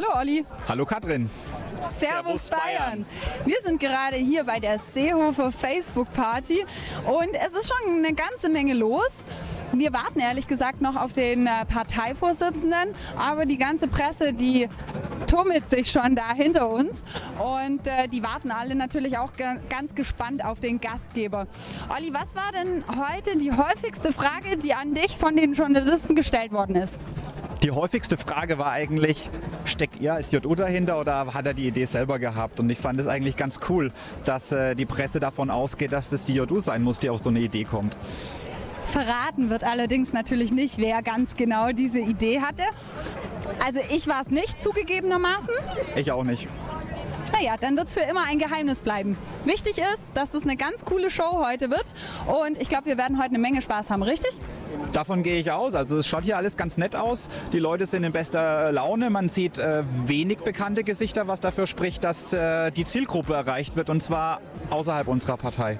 Hallo Olli. Hallo Katrin. Servus, Bayern. Wir sind gerade hier bei der Seehofer Facebook Party und es ist schon eine ganze Menge los. Wir warten ehrlich gesagt noch auf den äh, Parteivorsitzenden, aber die ganze Presse, die tummelt sich schon da hinter uns und äh, die warten alle natürlich auch ganz gespannt auf den Gastgeber. Olli, was war denn heute die häufigste Frage, die an dich von den Journalisten gestellt worden ist? Die häufigste Frage war eigentlich, steckt ihr als JU dahinter oder hat er die Idee selber gehabt? Und ich fand es eigentlich ganz cool, dass äh, die Presse davon ausgeht, dass das die JU sein muss, die auf so eine Idee kommt. Verraten wird allerdings natürlich nicht, wer ganz genau diese Idee hatte. Also ich war es nicht, zugegebenermaßen. Ich auch nicht. Naja, dann wird es für immer ein Geheimnis bleiben. Wichtig ist, dass es eine ganz coole Show heute wird und ich glaube, wir werden heute eine Menge Spaß haben, richtig? Davon gehe ich aus. Also es schaut hier alles ganz nett aus. Die Leute sind in bester Laune. Man sieht äh, wenig bekannte Gesichter, was dafür spricht, dass äh, die Zielgruppe erreicht wird und zwar außerhalb unserer Partei.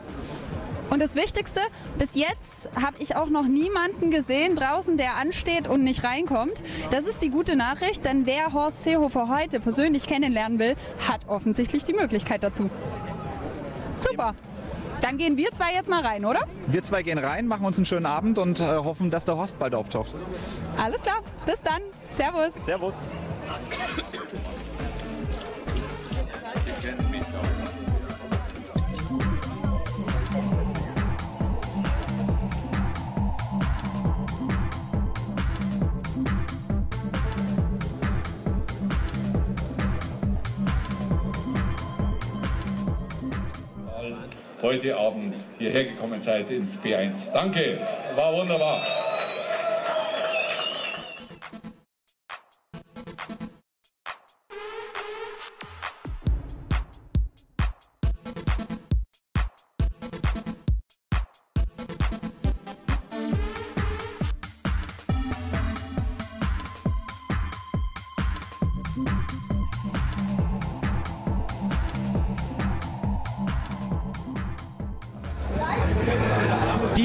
Und das Wichtigste, bis jetzt habe ich auch noch niemanden gesehen draußen, der ansteht und nicht reinkommt. Das ist die gute Nachricht, denn wer Horst Seehofer heute persönlich kennenlernen will, hat offensichtlich die Möglichkeit dazu. Super. Dann gehen wir zwei jetzt mal rein, oder? Wir zwei gehen rein, machen uns einen schönen Abend und äh, hoffen, dass der Horst bald auftaucht. Alles klar. Bis dann. Servus. Servus. Heute Abend hierher gekommen seid ins B1. Danke, war wunderbar.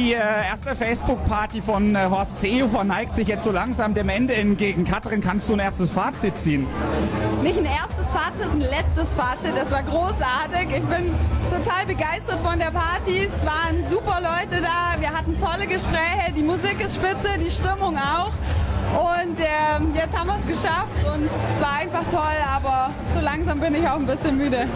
Die äh, erste Facebook-Party von äh, Horst Seehofer neigt sich jetzt so langsam dem Ende entgegen. Katrin, kannst du ein erstes Fazit ziehen? Nicht ein erstes Fazit, ein letztes Fazit. Das war großartig. Ich bin total begeistert von der Party. Es waren super Leute da. Wir hatten tolle Gespräche. Die Musik ist spitze, die Stimmung auch. Und ähm, jetzt haben wir es geschafft und es war einfach toll, aber so langsam bin ich auch ein bisschen müde.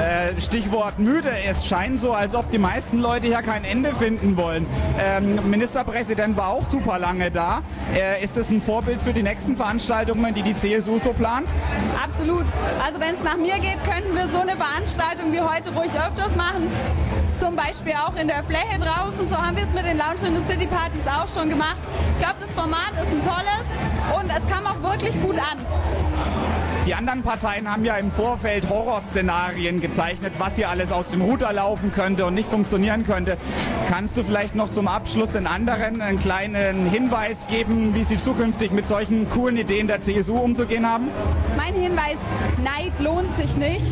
Äh, Stichwort müde. Es scheint so, als ob die meisten Leute hier kein Ende finden wollen. Ähm, Ministerpräsident war auch super lange da. Äh, ist das ein Vorbild für die nächsten Veranstaltungen, die die CSU so plant? Absolut. Also wenn es nach mir geht, könnten wir so eine Veranstaltung wie heute ruhig öfters machen. Zum Beispiel auch in der Fläche draußen. So haben wir es mit den Lounge in the City Partys auch schon gemacht. Ich glaube, das Format ist ein tolles und es kam auch wirklich gut an. Die anderen Parteien haben ja im Vorfeld Horrorszenarien gezeichnet, was hier alles aus dem Ruder laufen könnte und nicht funktionieren könnte. Kannst du vielleicht noch zum Abschluss den anderen einen kleinen Hinweis geben, wie sie zukünftig mit solchen coolen Ideen der CSU umzugehen haben? Mein Hinweis, Neid lohnt sich nicht.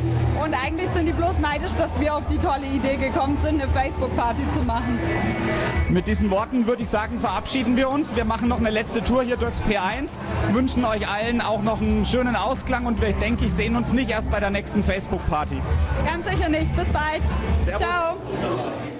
Und eigentlich sind die bloß neidisch, dass wir auf die tolle Idee gekommen sind, eine Facebook-Party zu machen. Mit diesen Worten würde ich sagen, verabschieden wir uns. Wir machen noch eine letzte Tour hier durchs P1, wünschen euch allen auch noch einen schönen Ausklang und wir denke, ich sehen uns nicht erst bei der nächsten Facebook-Party. Ganz sicher nicht. Bis bald. Servus. Ciao.